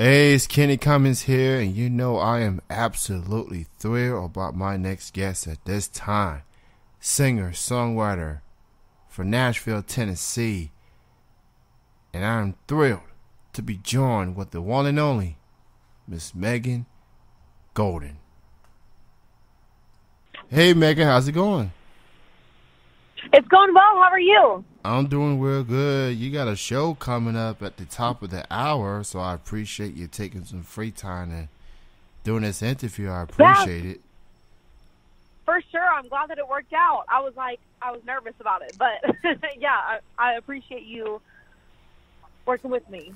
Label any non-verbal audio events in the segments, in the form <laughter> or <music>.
Hey, it's Kenny Cummins here, and you know I am absolutely thrilled about my next guest at this time. Singer, songwriter from Nashville, Tennessee. And I'm thrilled to be joined with the one and only Miss Megan Golden. Hey Megan, how's it going? It's going well. How are you? I'm doing real good. You got a show coming up at the top of the hour, so I appreciate you taking some free time and doing this interview. I appreciate it. For sure. I'm glad that it worked out. I was like, I was nervous about it, but <laughs> yeah, I, I appreciate you working with me.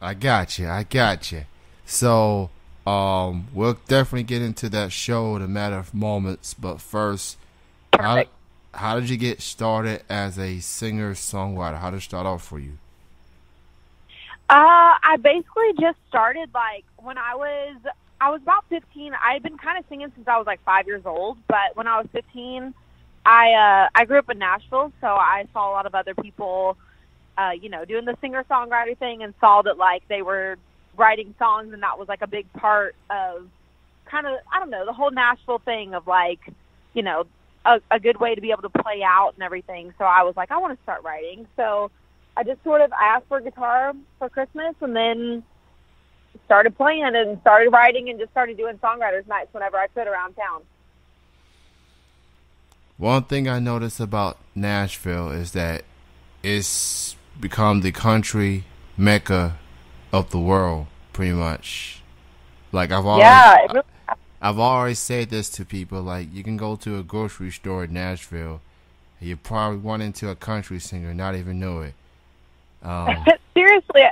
I got you. I got you. So, um, we'll definitely get into that show in a matter of moments, but first, Perfect how did you get started as a singer songwriter? How did it start off for you? Uh, I basically just started like when I was I was about 15. I had been kind of singing since I was like five years old, but when I was 15, I uh, I grew up in Nashville, so I saw a lot of other people, uh, you know, doing the singer songwriter thing, and saw that like they were writing songs, and that was like a big part of kind of I don't know the whole Nashville thing of like, you know, a, a good way to be able to play out and everything. So I was like, I want to start writing. So I just sort of asked for a guitar for Christmas and then started playing and started writing and just started doing songwriters nights whenever I could around town. One thing I noticed about Nashville is that it's become the country mecca of the world, pretty much. Like I've always, yeah, really I've always said this to people. Like, you can go to a grocery store in Nashville, and you probably run into a country singer, not even know it. Um, <laughs> Seriously,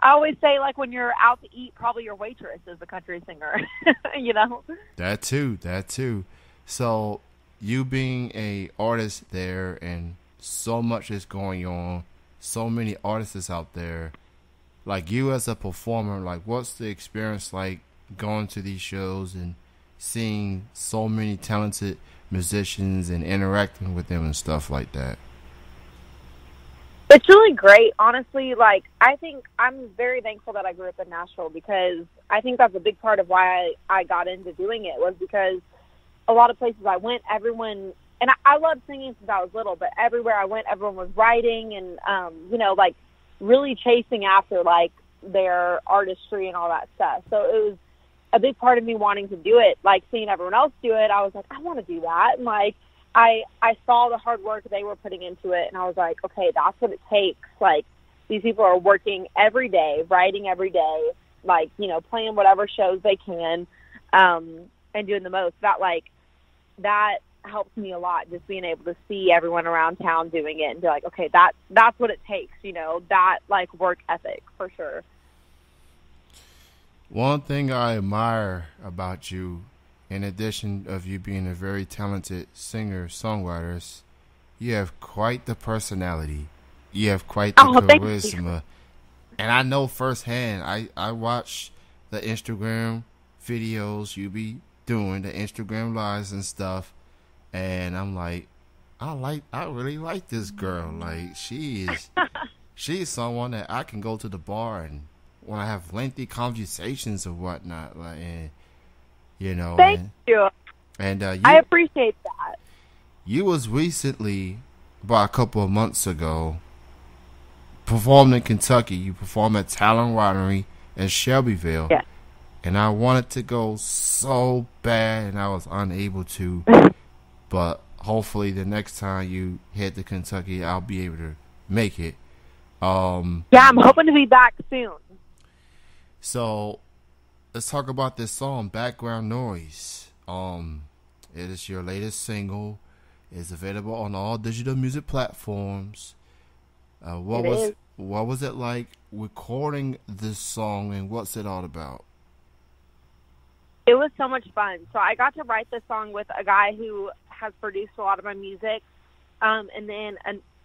I always say like when you're out to eat, probably your waitress is a country singer. <laughs> you know. That too. That too. So you being a artist there, and so much is going on, so many artists out there. Like you as a performer, like what's the experience like going to these shows and seeing so many talented musicians and interacting with them and stuff like that? It's really great, honestly. Like, I think I'm very thankful that I grew up in Nashville because I think that's a big part of why I, I got into doing it was because a lot of places I went, everyone, and I, I loved singing since I was little, but everywhere I went, everyone was writing and, um, you know, like really chasing after like their artistry and all that stuff. So it was a big part of me wanting to do it, like seeing everyone else do it, I was like, I want to do that. And like, I I saw the hard work they were putting into it, and I was like, okay, that's what it takes. Like, these people are working every day, writing every day, like you know, playing whatever shows they can, um, and doing the most. That like that helps me a lot, just being able to see everyone around town doing it and be like, okay, that that's what it takes. You know, that like work ethic for sure. One thing I admire about you, in addition of you being a very talented singer songwriter, is you have quite the personality. You have quite the oh, charisma. And I know firsthand. I I watch the Instagram videos you be doing, the Instagram lives and stuff, and I'm like, I like, I really like this girl. Like she is, <laughs> she's someone that I can go to the bar and when I have lengthy conversations or whatnot, like, and, you know. Thank and, you. And uh, you, I appreciate that. You was recently, about a couple of months ago, performed in Kentucky. You performed at Talon Winery in Shelbyville. Yeah. And I wanted to go so bad, and I was unable to. <laughs> but hopefully, the next time you head to Kentucky, I'll be able to make it. Um, yeah, I'm hoping to be back soon. So let's talk about this song, Background Noise. Um, it is your latest single. It's available on all digital music platforms. Uh, what it was is. what was it like recording this song, and what's it all about? It was so much fun. So I got to write this song with a guy who has produced a lot of my music, um, and then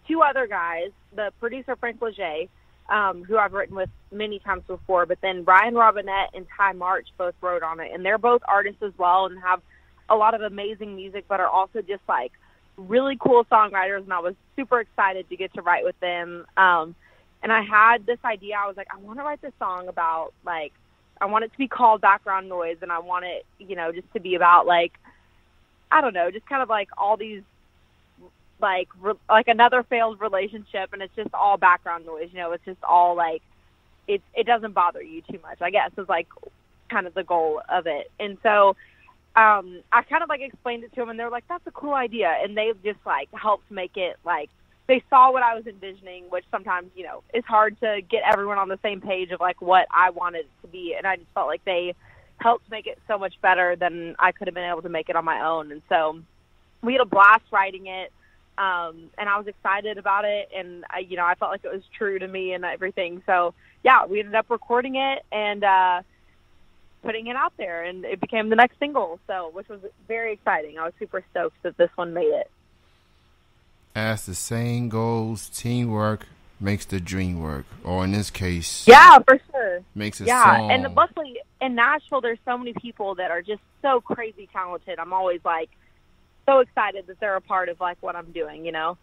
two other guys. The producer Frank Leger um, who I've written with many times before. But then Ryan Robinette and Ty March both wrote on it, and they're both artists as well, and have a lot of amazing music, but are also just like really cool songwriters. And I was super excited to get to write with them. Um, and I had this idea. I was like, I want to write this song about like I want it to be called background noise, and I want it, you know, just to be about like, I don't know, just kind of like all these, like re- like another failed relationship, and it's just all background noise. You know, it's just all like, it it doesn't bother you too much. I guess is like kind of the goal of it, and so. Um, I kind of like explained it to them, and they were like, "That's a cool idea," and they just like helped make it like they saw what I was envisioning, which sometimes, you know, it's hard to get everyone on the same page of like what I wanted it to be. And I just felt like they helped make it so much better than I could have been able to make it on my own. And so we had a blast writing it. Um, and I was excited about it. And I, you know, I felt like it was true to me and everything. So yeah, we ended up recording it and, uh, putting it out there and it became the next single. So, which was very exciting. I was super stoked that this one made it as the saying goes, teamwork makes the dream work. Or in this case, yeah, for sure, makes a yeah. song. And luckily in Nashville, there's so many people that are just so crazy talented. I'm always like so excited that they're a part of like what I'm doing. You know.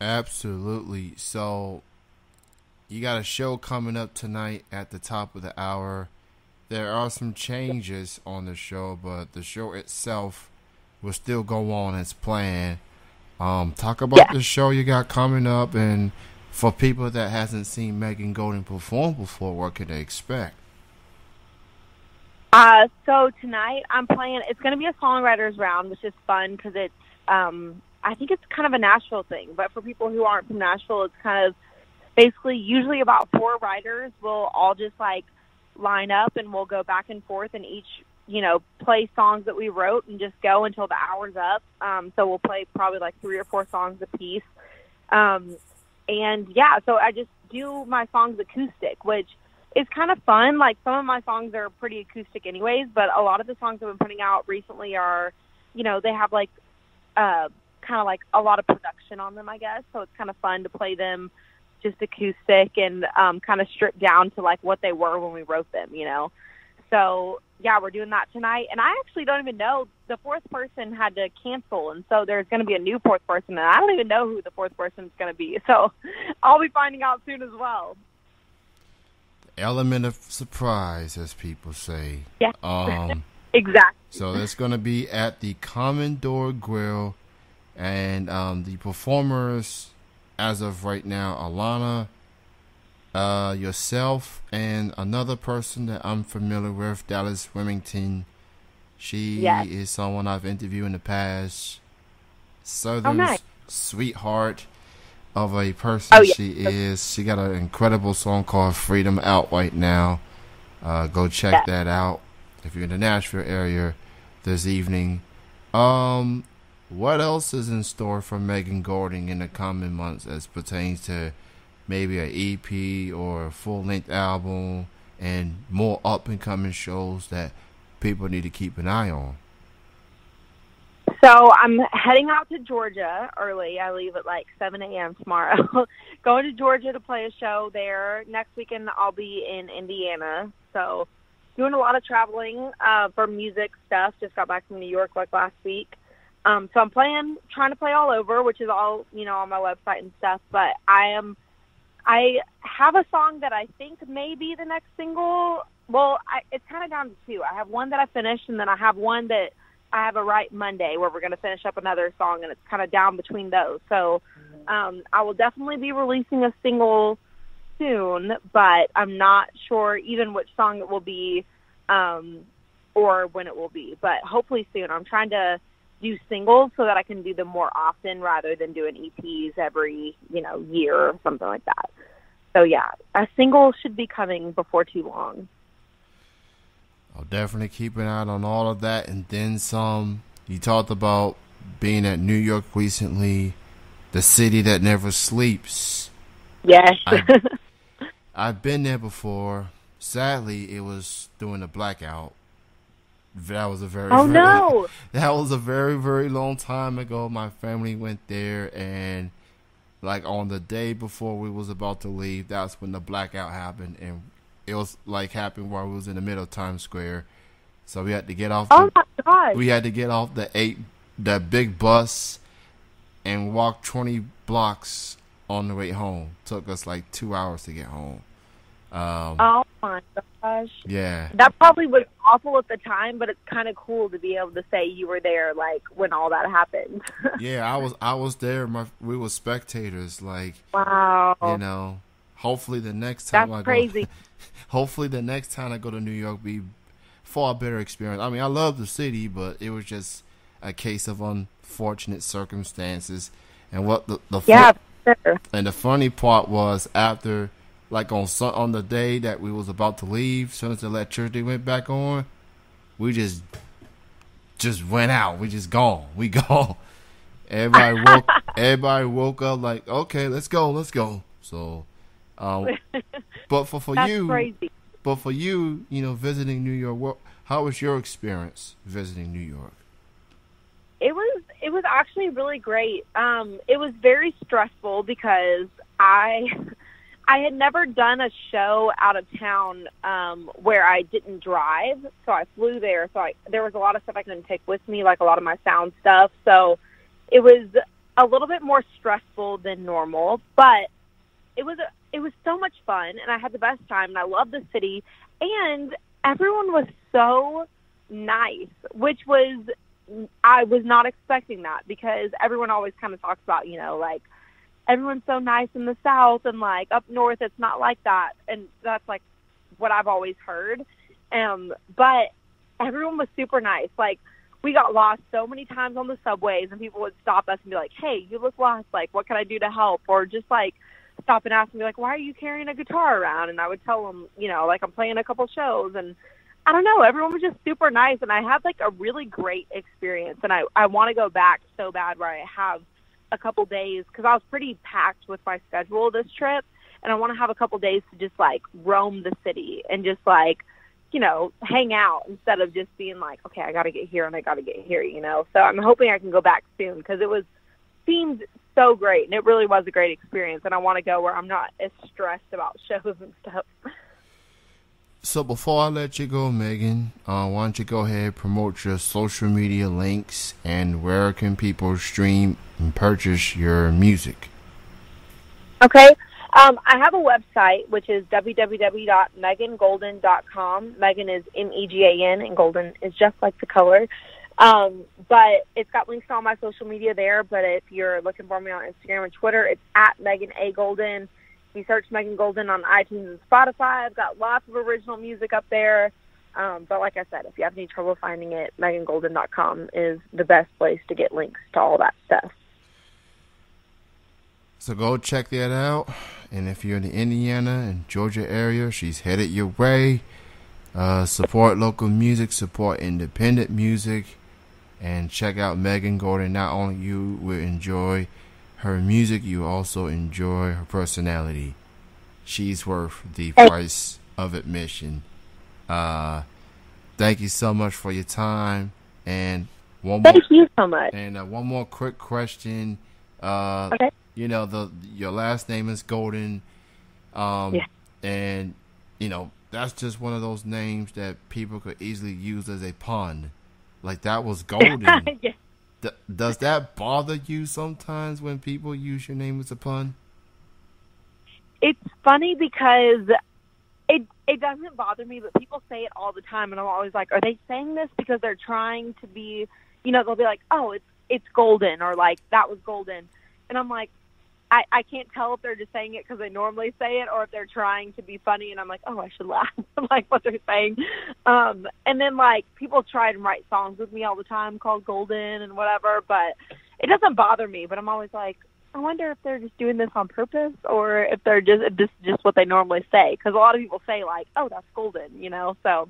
Absolutely. So you got a show coming up tonight at the top of the hour. There are some changes on the show, but the show itself will still go on as planned. Um, talk about yeah. the show you got coming up, and for people that hasn't seen Megan Golden perform before, what can they expect? Uh, so tonight I'm playing. It's going to be a songwriters round, which is fun because it's. Um, I think it's kind of a Nashville thing, but for people who aren't from Nashville, it's kind of basically usually about four writers will all just like line up and we'll go back and forth, and each you know, play songs that we wrote and just go until the hour's up. Um, so we'll play probably like three or four songs a piece. Um, and yeah, so I just do my songs acoustic, which is kind of fun. Like some of my songs are pretty acoustic anyways, but a lot of the songs I've been putting out recently are, you know, they have like, uh, kind of like a lot of production on them, I guess. So it's kind of fun to play them just acoustic and, um, kind of stripped down to like what they were when we wrote them, you know? So yeah, we're doing that tonight. And I actually don't even know the fourth person had to cancel, and so there's going to be a new fourth person, and I don't even know who the fourth person is going to be. So <laughs> I'll be finding out soon as well. Element of surprise, as people say. Yeah. Um, <laughs> exactly. So it's going to be at the Commodore Grill, and um, the performers, as of right now, Alana uh, yourself and another person that I'm familiar with, Dallas Remington. She yes. is someone I've interviewed in the past. Southern oh, nice. sweetheart of a person oh, yeah. she is. She got an incredible song called Freedom out right now. Uh, go check yeah. that out if you're in the Nashville area this evening. Um, what else is in store for Megan Golden in the coming months as pertains to maybe an EP or a full length album and more up and coming shows that people need to keep an eye on? So I'm heading out to Georgia early. I leave at like 7 a.m. tomorrow. <laughs> Going to Georgia to play a show there. Next weekend I'll be in Indiana. So doing a lot of traveling uh, for music stuff. Just got back from New York like last week. Um, so I'm playing, trying to play all over, which is all you know on my website and stuff. But I am I have a song that I think may be the next single. Well, I, it's kind of down to two. I have one that I finished, and then I have one that I have a write Monday where we're going to finish up another song, and it's kind of down between those. So um, I will definitely be releasing a single soon, but I'm not sure even which song it will be um, or when it will be. But hopefully soon. I'm trying to do singles so that I can do them more often rather than doing EPs every, you know, year or something like that. So yeah, a single should be coming before too long. I'll definitely keep an eye on all of that and then some. You talked about being at New York recently, the city that never sleeps. Yes. I, <laughs> I've been there before. Sadly, it was during the blackout that was a very oh very, no <laughs> that was a very very long time ago. My family went there, and like on the day before we was about to leave, that's when the blackout happened, and it was like happened while we was in the middle of Times Square. So we had to get off. Oh my god! We had to get off the eight that big bus and walk twenty blocks on the way home. Took us like two hours to get home. Um, Oh my gosh. yeah, That probably was awful at the time, but it's kind of cool to be able to say you were there, like when all that happened. <laughs> yeah. I was I was there. My we were spectators. Like wow, you know. Hopefully the next time that's I <laughs> crazy. go, hopefully the next time I go to New York be far better experience. I mean, I love the city, but it was just a case of unfortunate circumstances. And what the the yeah, sure. and the funny part was after, like on on the day that we was about to leave, soon as the electricity went back on, we just just went out. We just gone. We <laughs> gone. Everybody woke. <laughs> everybody woke up like, okay, let's go, let's go. So, um, <laughs> but for for That's you, crazy. but for you, you know, visiting New York, what, how was your experience visiting New York? It was it was actually really great. Um, it was very stressful because I <laughs> I had never done a show out of town um, where I didn't drive, so I flew there. So I, there was a lot of stuff I couldn't take with me, like a lot of my sound stuff. So it was a little bit more stressful than normal, but it was it was so much fun, and I had the best time, and I love the city, and everyone was so nice, which was I was not expecting that because everyone always kind of talks about, you know, like everyone's so nice in the South and like up north it's not like that. And that's like what I've always heard. Um, but everyone was super nice. Like we got lost so many times on the subways and people would stop us and be like, Hey, you look lost, like what can I do to help? Or just like stop and ask me like, Why are you carrying a guitar around? And I would tell them, you know, like I'm playing a couple shows and I don't know. Everyone was just super nice, and I had like a really great experience. And I I want to go back so bad where I have a couple days because I was pretty packed with my schedule this trip, and I want to have a couple days to just like roam the city and just like you know hang out instead of just being like okay I got to get here and I got to get here you know. So I'm hoping I can go back soon because it was seemed so great and it really was a great experience, and I want to go where I'm not as stressed about <laughs> shows and stuff. So before I let you go, Megan, uh, why don't you go ahead promote your social media links and where can people stream and purchase your music? Okay. Um, I have a website which is www.megangolden.com. Megan is M E G A N, and Golden is just like the color. Um, but it's got links to all my social media there. But if you're looking for me on Instagram and Twitter, it's at Megan A Golden. You search Megan Golden on iTunes and Spotify, I've got lots of original music up there. Um, but like I said, if you have any trouble finding it, megangolden.com is the best place to get links to all that stuff. So go check that out. And if you're in the Indiana and Georgia area, she's headed your way. Uh, support local music, support independent music, and check out Megan Golden. Not only you will enjoy her music, you also enjoy her personality. She's worth the price of admission. Uh, thank you so much for your time. And one more Thank you so much. and uh, one more quick question. Uh, Okay. You know the your last name is Golden, um, Yeah. and you know that's just one of those names that people could easily use as a pun. Like that was <laughs> Golden. yeah. D- does that bother you sometimes when people use your name as a pun? it's funny because it it doesn't bother me, but people say it all the time, and I'm always like, are they saying this because they're trying to be, you know, they'll be like, oh, it's it's golden, or like that was golden, and I'm like. I, I can't tell if they're just saying it because they normally say it or if they're trying to be funny and I'm like, oh, I should laugh <laughs> like what they're saying. Um, and then like people try and write songs with me all the time called Golden and whatever, but it doesn't bother me. But I'm always like, I wonder if they're just doing this on purpose or if they're just if this is just what they normally say. Because a lot of people say like, "Oh, that's golden," you know. So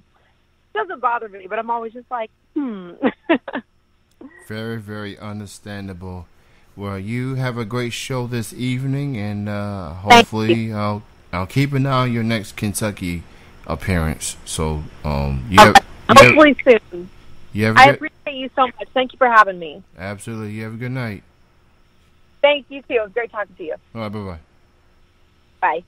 it doesn't bother me, but I'm always just like, hmm. <laughs> Very, very understandable. Well, you have a great show this evening, and uh, hopefully, I'll I'll keep an eye on your next Kentucky appearance. So, um, you have, you have, Hopefully soon. you have I appreciate you so much. Thank you for having me. absolutely. You have a good night. Thank you too. It was great talking to you. All right, bye bye. Bye.